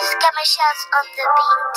Scammer shots on the beat.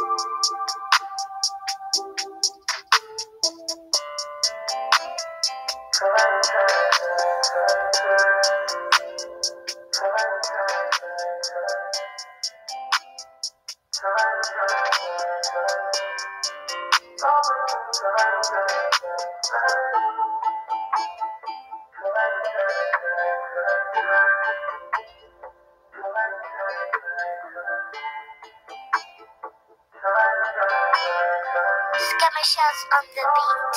Scammer shots on the beat.